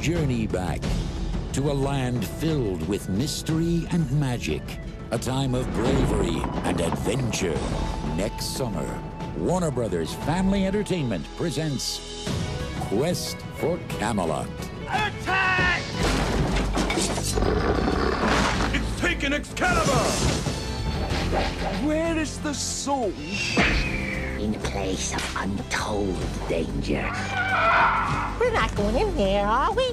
journey back to a land filled with mystery and magic. A time of bravery and adventure. Next summer, Warner Brothers Family Entertainment presents Quest for Camelot. Attack! It's taken Excalibur! Where is the sword? In a place of untold danger. We're not going in there, are we?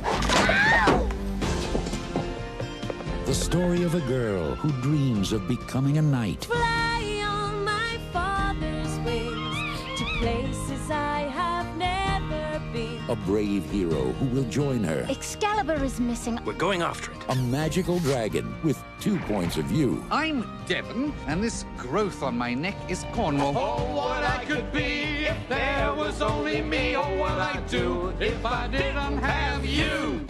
The story of a girl who dreams of becoming a knight. Fly on my father's wings to places I have never been. A brave hero who will join her. Excalibur is missing. We're going after it. A magical dragon with two points of view. I'm Devon, and this growth on my neck is Cornwall. Oh, what be if there was only me. Oh, what I'd do if I didn't have you.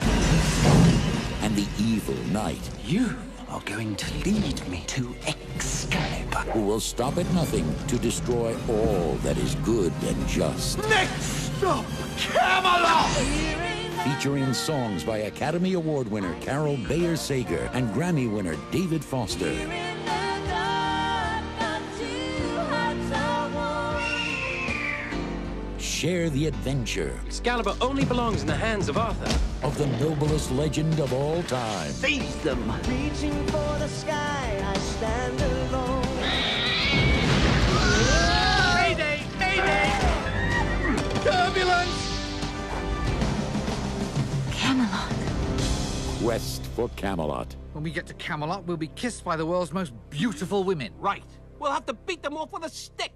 And the evil knight You are going to lead me to Excalibur. who will stop at nothing to destroy all that is good and just. Next stop, Camelot! Featuring songs by Academy Award winner Carol Bayer Sager and Grammy winner David Foster. Share the adventure Excalibur only belongs in the hands of Arthur. of the noblest legend of all time. Seize them. Reaching for the sky, I stand alone. Mayday! Mayday! Turbulence! Camelot. Quest for Camelot. When we get to Camelot, we'll be kissed by the world's most beautiful women. Right. We'll have to beat them off with a stick.